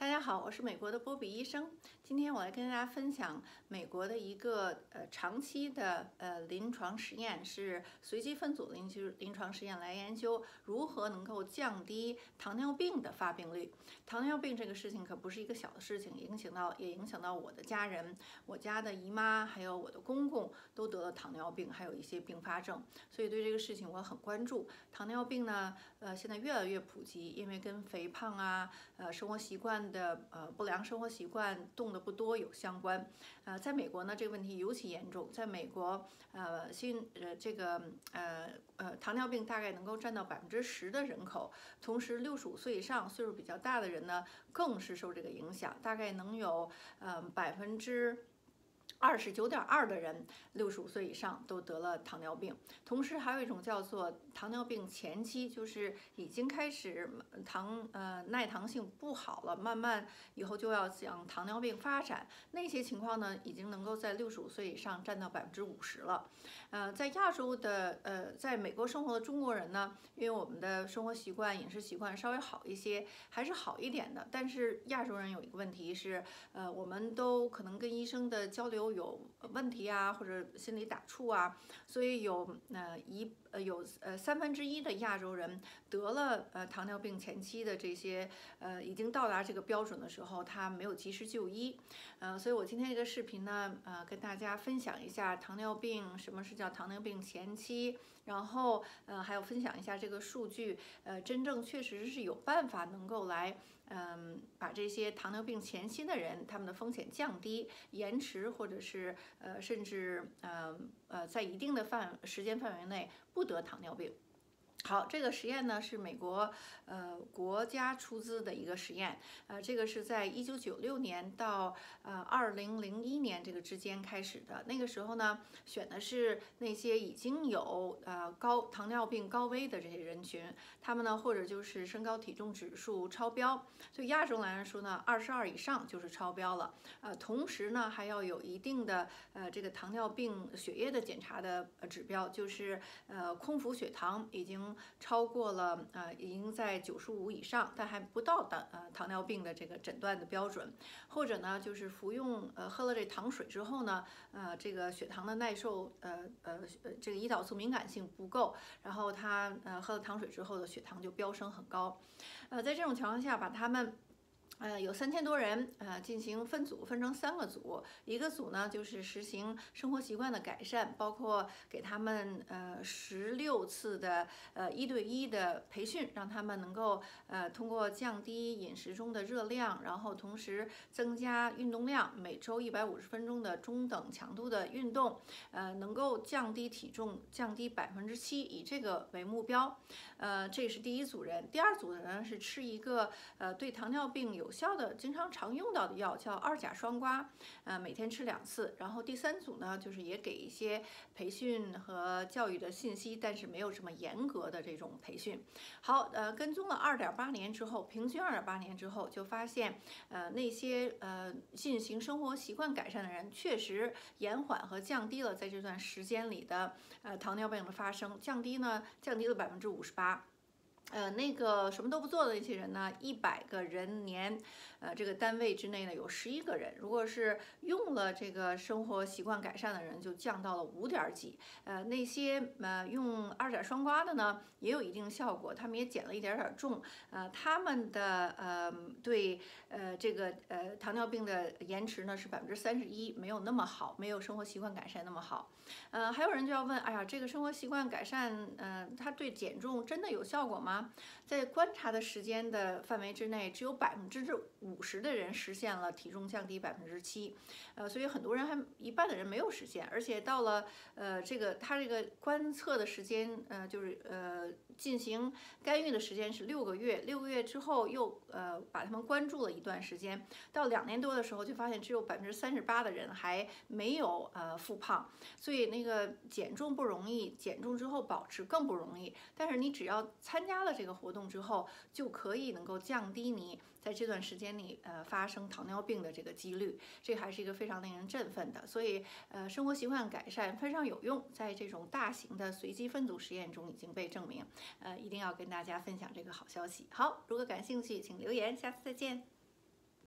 大家好，我是美国的波比医生。今天我来跟大家分享美国的一个呃长期的呃临床实验，是随机分组的临临临床实验来研究如何能够降低糖尿病的发病率。糖尿病这个事情可不是一个小的事情，影响到也影响到我的家人，我家的姨妈还有我的公公都得了糖尿病，还有一些并发症，所以对这个事情我很关注。糖尿病呢，呃现在越来越普及，因为跟肥胖啊，呃生活习惯的呃不良生活习惯动的。不多有相关，呃，在美国呢，这个问题尤其严重。在美国，呃，新呃这个呃呃糖尿病大概能够占到百分之十的人口，同时六十五岁以上岁数比较大的人呢，更是受这个影响，大概能有呃百分之。二十九点二的人，六十五岁以上都得了糖尿病。同时，还有一种叫做糖尿病前期，就是已经开始糖呃耐糖性不好了，慢慢以后就要向糖尿病发展。那些情况呢，已经能够在六十五岁以上占到百分之五十了。呃，在亚洲的呃，在美国生活的中国人呢，因为我们的生活习惯、饮食习惯稍微好一些，还是好一点的。但是亚洲人有一个问题是，呃，我们都可能跟医生的交流。有问题啊，或者心里打怵啊，所以有那一呃有呃三分之一的亚洲人得了呃糖尿病前期的这些呃已经到达这个标准的时候，他没有及时就医，呃，所以我今天这个视频呢，呃，跟大家分享一下糖尿病什么是叫糖尿病前期，然后呃还有分享一下这个数据，呃，真正确实是有办法能够来。嗯，把这些糖尿病前期的人，他们的风险降低、延迟，或者是呃，甚至呃呃，在一定的范时间范围内不得糖尿病。好，这个实验呢是美国呃国家出资的一个实验，呃，这个是在一九九六年到呃二零零一年这个之间开始的。那个时候呢，选的是那些已经有呃高糖尿病高危的这些人群，他们呢或者就是身高体重指数超标，对亚洲来说呢，二十二以上就是超标了。呃，同时呢还要有一定的呃这个糖尿病血液的检查的指标，就是呃空腹血糖已经。超过了呃，已经在九十五以上，但还不到的呃糖尿病的这个诊断的标准，或者呢就是服用呃喝了这糖水之后呢，呃这个血糖的耐受呃呃这个胰岛素敏感性不够，然后他呃喝了糖水之后的血糖就飙升很高，呃在这种情况下把他们。呃，有三千多人，呃，进行分组，分成三个组，一个组呢就是实行生活习惯的改善，包括给他们呃十六次的呃一对一的培训，让他们能够呃通过降低饮食中的热量，然后同时增加运动量，每周一百五十分钟的中等强度的运动，呃，能够降低体重，降低百分之七，以这个为目标，呃，这是第一组人，第二组的人是吃一个呃对糖尿病有有效的、经常常用到的药叫二甲双胍，呃，每天吃两次。然后第三组呢，就是也给一些培训和教育的信息，但是没有这么严格的这种培训。好，呃，跟踪了二点八年之后，平均二点八年之后，就发现，呃，那些呃进行生活习惯改善的人，确实延缓和降低了在这段时间里的呃糖尿病的发生，降低呢，降低了百分之五十八。呃，那个什么都不做的那些人呢？一百个人年，呃，这个单位之内呢有十一个人。如果是用了这个生活习惯改善的人，就降到了五点几。呃，那些呃用二甲双胍的呢，也有一定效果，他们也减了一点点重。呃，他们的呃对呃这个呃糖尿病的延迟呢是百分之三十一，没有那么好，没有生活习惯改善那么好。呃，还有人就要问，哎呀，这个生活习惯改善，嗯，它对减重真的有效果吗？在观察的时间的范围之内，只有百分之五十的人实现了体重降低百分之七，呃，所以很多人还一半的人没有实现，而且到了呃这个他这个观测的时间，呃，就是呃进行干预的时间是六个月，六个月之后又呃把他们关注了一段时间，到两年多的时候就发现只有百分之三十八的人还没有呃复胖，所以那个减重不容易，减重之后保持更不容易，但是你只要参加了这个活动之后，就可以能够降低你在这段时间里呃发生糖尿病的这个几率，这还是一个非常令人振奋的。所以呃生活习惯改善非常有用，在这种大型的随机分组实验中已经被证明，呃一定要跟大家分享这个好消息。好，如果感兴趣，请留言，下次再见。